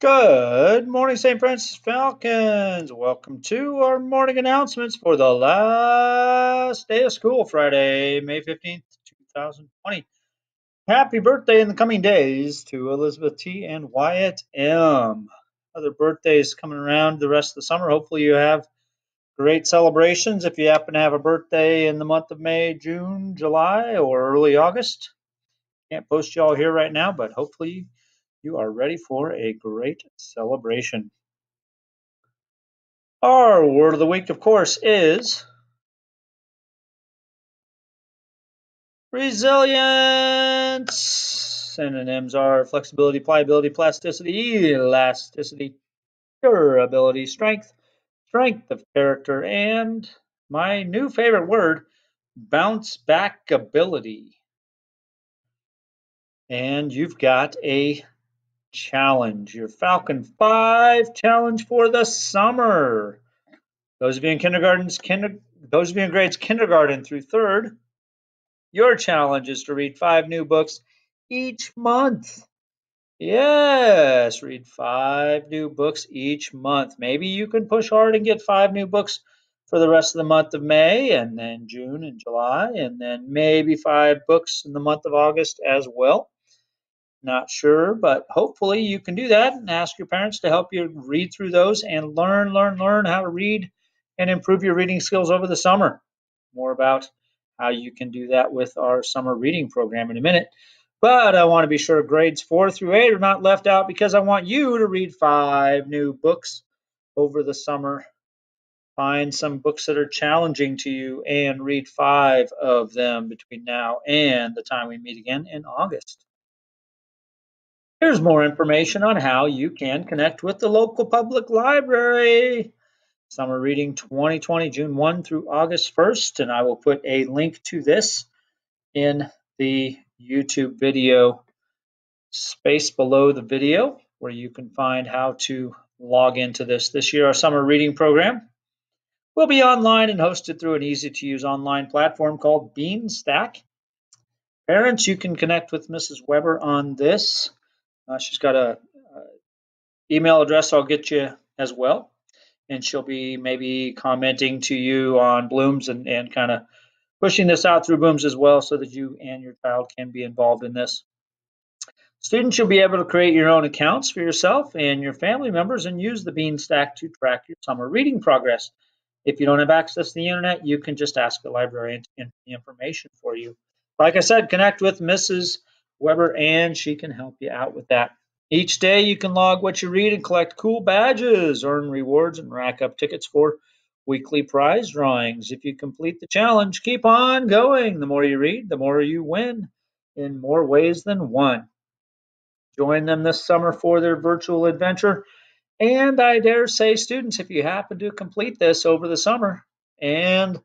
Good morning, St. Francis Falcons. Welcome to our morning announcements for the last day of school, Friday, May 15th, 2020. Happy birthday in the coming days to Elizabeth T. and Wyatt M. Other birthdays coming around the rest of the summer. Hopefully, you have great celebrations. If you happen to have a birthday in the month of May, June, July, or early August, can't post you all here right now, but hopefully you are ready for a great celebration. Our word of the week, of course, is resilience. Synonyms are flexibility, pliability, plasticity, elasticity, durability, strength, strength of character, and my new favorite word, bounce back ability. And you've got a challenge, your Falcon 5 challenge for the summer. Those of you in kindergartens, kinder, those of you in grades kindergarten through third, your challenge is to read five new books each month. Yes, read five new books each month. Maybe you can push hard and get five new books for the rest of the month of May and then June and July, and then maybe five books in the month of August as well. Not sure, but hopefully you can do that and ask your parents to help you read through those and learn, learn, learn how to read and improve your reading skills over the summer. More about how you can do that with our summer reading program in a minute. But I want to be sure grades four through eight are not left out because I want you to read five new books over the summer. Find some books that are challenging to you and read five of them between now and the time we meet again in August. Here's more information on how you can connect with the local public library. Summer Reading 2020, June 1 through August 1st, and I will put a link to this in the YouTube video space below the video where you can find how to log into this. This year, our summer reading program will be online and hosted through an easy to use online platform called Beanstack. Parents, you can connect with Mrs. Weber on this uh, she's got a, a, email address I'll get you as well, and she'll be maybe commenting to you on Bloomz and, and kind of pushing this out through Bloomz as well, so that you and your child can be involved in this. Students, you'll be able to create your own accounts for yourself and your family members and use the Beanstack to track your summer reading progress. If you don't have access to the internet, you can just ask a librarian to enter the information for you. Like I said, connect with Mrs. Weber, and she can help you out with that. Each day you can log what you read and collect cool badges, earn rewards, and rack up tickets for weekly prize drawings. If you complete the challenge, keep on going. The more you read, the more you win in more ways than one. Join them this summer for their virtual adventure. And I dare say, students, if you happen to complete this over the summer and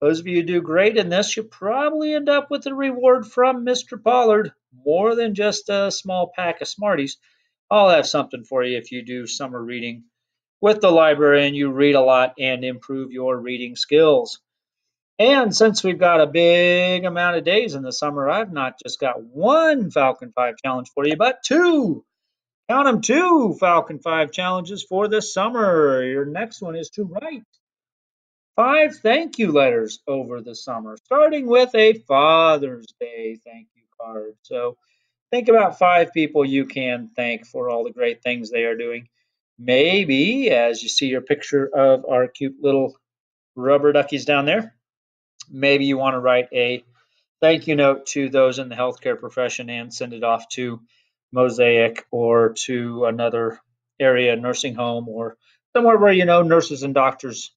those of you who do great in this, you probably end up with a reward from Mr. Pollard, more than just a small pack of Smarties. I'll have something for you if you do summer reading with the library and you read a lot and improve your reading skills. And since we've got a big amount of days in the summer, I've not just got one Falcon 5 challenge for you, but two. Count them two Falcon 5 challenges for the summer. Your next one is to write five thank you letters over the summer, starting with a Father's Day thank you So think about five people you can thank for all the great things they are doing. Maybe, as you see your picture of our cute little rubber duckies down there, maybe you want to write a thank you note to those in the healthcare profession and send it off to Mosaic or to another area nursing home or somewhere where you know nurses and doctors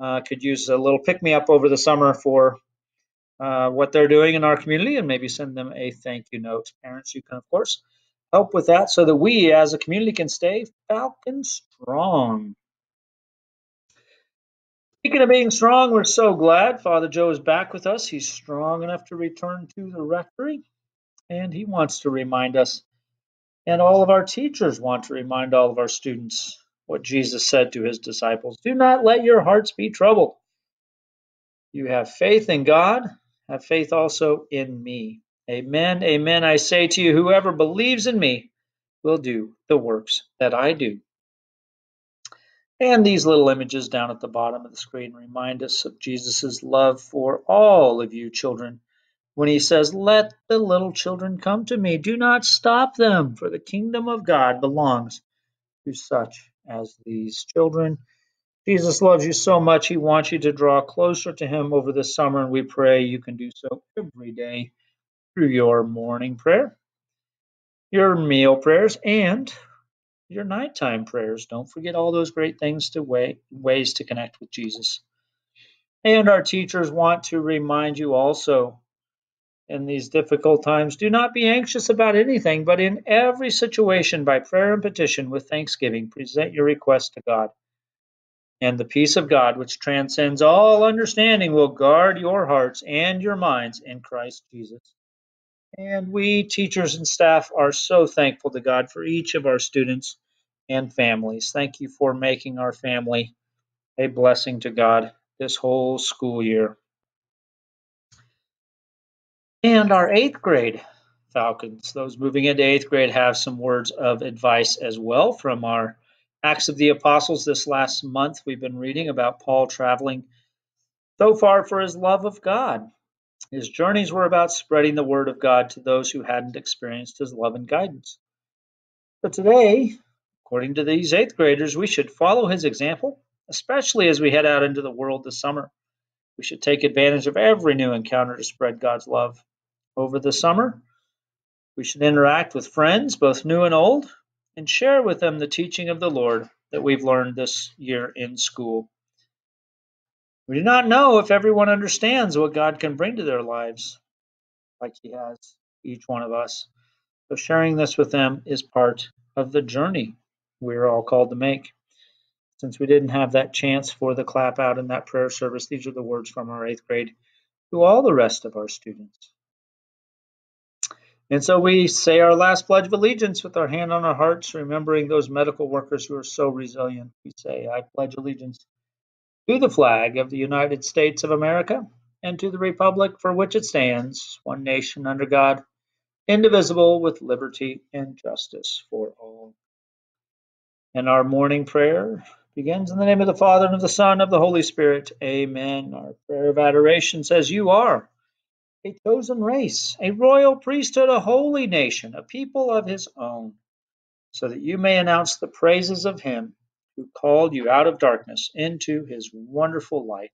uh, could use a little pick me up over the summer for uh, what they're doing in our community and maybe send them a thank you note. Parents, you can, of course, help with that so that we as a community can stay Falcon strong. Speaking of being strong, we're so glad Father Joe is back with us. He's strong enough to return to the rectory, and he wants to remind us, and all of our teachers want to remind all of our students what Jesus said to his disciples Do not let your hearts be troubled. You have faith in God, have faith also in me. Amen. Amen. I say to you, whoever believes in me will do the works that I do. And these little images down at the bottom of the screen remind us of Jesus' love for all of you children when he says, Let the little children come to me. Do not stop them, for the kingdom of God belongs to such as these children. Jesus loves you so much, he wants you to draw closer to him over the summer, and we pray you can do so every day through your morning prayer, your meal prayers, and your nighttime prayers. Don't forget all those great things to way, ways to connect with Jesus. And our teachers want to remind you also in these difficult times do not be anxious about anything, but in every situation by prayer and petition with thanksgiving present your request to God. And the peace of God, which transcends all understanding, will guard your hearts and your minds in Christ Jesus. And we, teachers and staff, are so thankful to God for each of our students and families. Thank you for making our family a blessing to God this whole school year. And our eighth grade Falcons, those moving into eighth grade, have some words of advice as well from our Acts of the Apostles this last month. We've been reading about Paul traveling so far for his love of God. His journeys were about spreading the word of God to those who hadn't experienced his love and guidance. But today, according to these eighth graders, we should follow his example, especially as we head out into the world this summer. We should take advantage of every new encounter to spread God's love. Over the summer, we should interact with friends, both new and old, and share with them the teaching of the Lord that we've learned this year in school. We do not know if everyone understands what God can bring to their lives, like He has each one of us. So, sharing this with them is part of the journey we're all called to make. Since we didn't have that chance for the clap out in that prayer service, these are the words from our eighth grade to all the rest of our students. And so we say our last Pledge of Allegiance with our hand on our hearts, remembering those medical workers who are so resilient. We say, I pledge allegiance to the flag of the United States of America and to the Republic for which it stands, one nation under God, indivisible, with liberty and justice for all. And our morning prayer begins in the name of the Father, and of the Son, and of the Holy Spirit. Amen. Our prayer of adoration says, You are a chosen race, a royal priesthood, a holy nation, a people of his own, so that you may announce the praises of him who called you out of darkness into his wonderful light.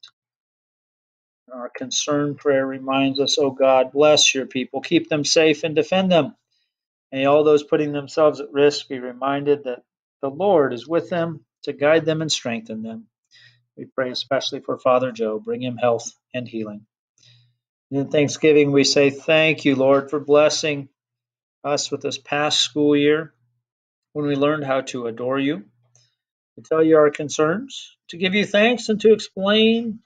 Our concern prayer reminds us, O oh God, bless your people, keep them safe and defend them. May all those putting themselves at risk be reminded that the Lord is with them to guide them and strengthen them. We pray especially for Father Joe, bring him health and healing. In Thanksgiving, we say, Thank you, Lord, for blessing us with this past school year when we learned how to adore you, to tell you our concerns, to give you thanks, and to explain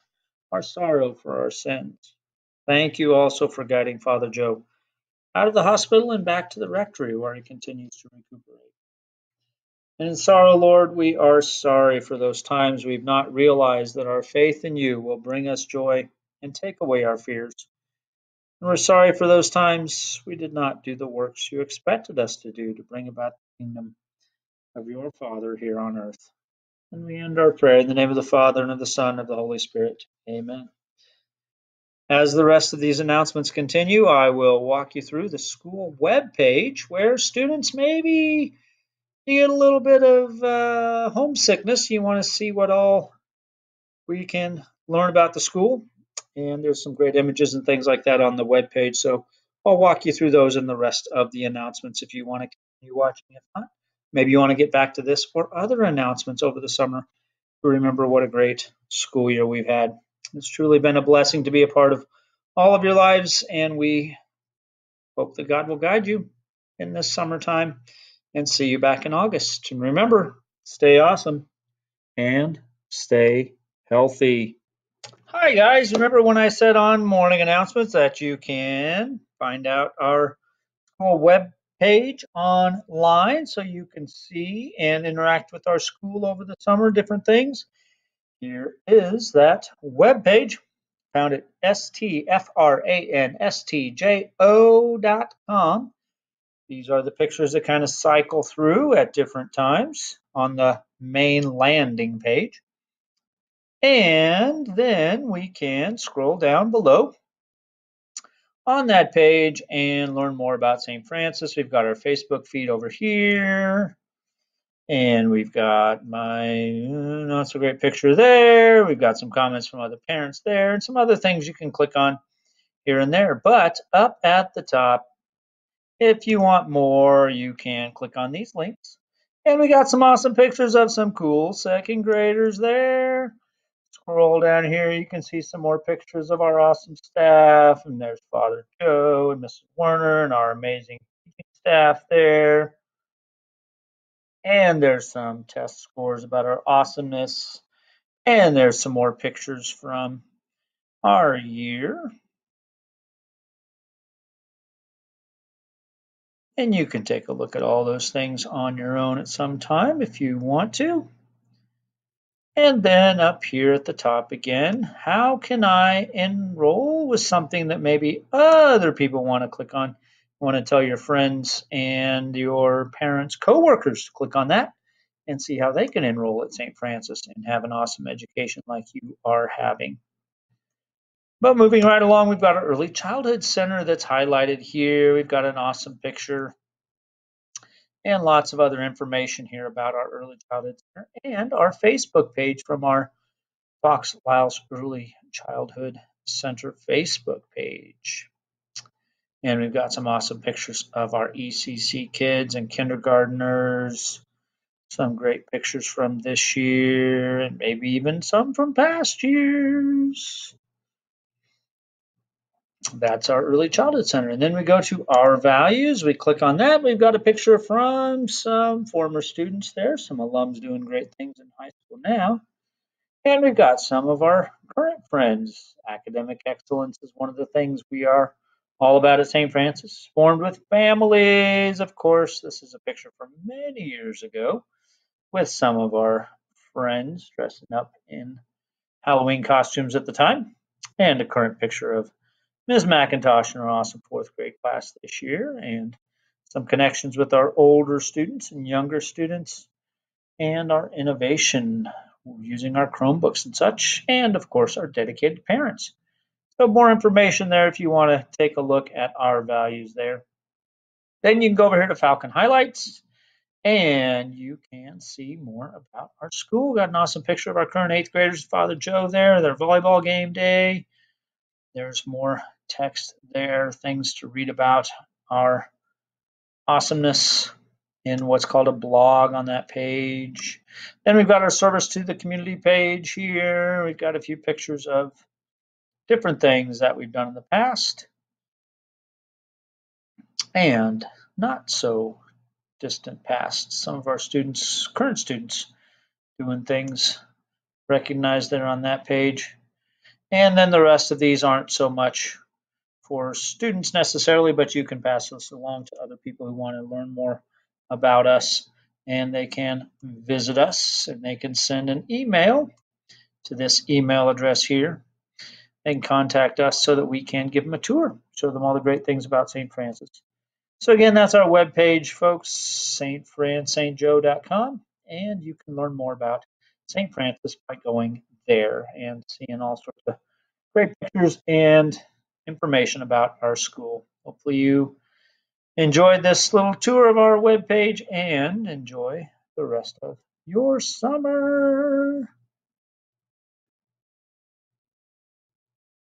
our sorrow for our sins. Thank you also for guiding Father Joe out of the hospital and back to the rectory where he continues to recuperate. And in sorrow, Lord, we are sorry for those times we've not realized that our faith in you will bring us joy and take away our fears. And we're sorry for those times we did not do the works you expected us to do to bring about the kingdom of your Father here on earth. And we end our prayer in the name of the Father, and of the Son, and of the Holy Spirit. Amen. As the rest of these announcements continue, I will walk you through the school web page where students maybe get a little bit of uh, homesickness. You want to see what all we can learn about the school and there's some great images and things like that on the web page. So I'll walk you through those and the rest of the announcements if you want to continue watching. If not, maybe you want to get back to this or other announcements over the summer to remember what a great school year we've had. It's truly been a blessing to be a part of all of your lives, and we hope that God will guide you in this summertime and see you back in August. And remember, stay awesome and stay healthy. Hi guys, remember when I said on morning announcements that you can find out our whole web page online so you can see and interact with our school over the summer, different things. Here is that web page found at stfranstjo.com. These are the pictures that kind of cycle through at different times on the main landing page. And then we can scroll down below on that page and learn more about St. Francis. We've got our Facebook feed over here. And we've got my not so great picture there. We've got some comments from other parents there and some other things you can click on here and there. But up at the top, if you want more, you can click on these links. And we got some awesome pictures of some cool second graders there. Scroll down here, you can see some more pictures of our awesome staff. And there's Father Joe and Mrs. Werner and our amazing staff there. And there's some test scores about our awesomeness. And there's some more pictures from our year. And you can take a look at all those things on your own at some time if you want to. And then up here at the top again, how can I enroll with something that maybe other people want to click on? Want to tell your friends and your parents, coworkers to click on that and see how they can enroll at St. Francis and have an awesome education like you are having. But moving right along, we've got our early childhood center that's highlighted here. We've got an awesome picture and lots of other information here about our early childhood center and our Facebook page from our Fox Lyles Early Childhood Center Facebook page. And we've got some awesome pictures of our ECC kids and kindergarteners, some great pictures from this year, and maybe even some from past years that's our early childhood center. And then we go to our values. We click on that. We've got a picture from some former students there, some alums doing great things in high school now. And we've got some of our current friends. Academic excellence is one of the things we are all about at St. Francis. Formed with families, of course. This is a picture from many years ago with some of our friends dressing up in Halloween costumes at the time. And a current picture of Ms. McIntosh in our awesome fourth grade class this year, and some connections with our older students and younger students, and our innovation using our Chromebooks and such, and of course our dedicated parents. So more information there if you want to take a look at our values there. Then you can go over here to Falcon Highlights and you can see more about our school. Got an awesome picture of our current eighth graders, Father Joe there, their volleyball game day. There's more text there, things to read about our awesomeness in what's called a blog on that page. Then we've got our service to the community page here. We've got a few pictures of different things that we've done in the past and not so distant past. Some of our students, current students, doing things recognized there on that page. And then the rest of these aren't so much for students necessarily, but you can pass this along to other people who want to learn more about us. And they can visit us and they can send an email to this email address here. Can contact us so that we can give them a tour, show them all the great things about St. Francis. So again, that's our webpage, folks, stfranstjoe.com, and you can learn more about St. Francis by going there and seeing all sorts of great pictures and information about our school. Hopefully you enjoyed this little tour of our webpage and enjoy the rest of your summer.